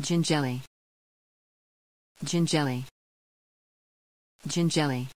Gingelly. Gingelly. Gingelly.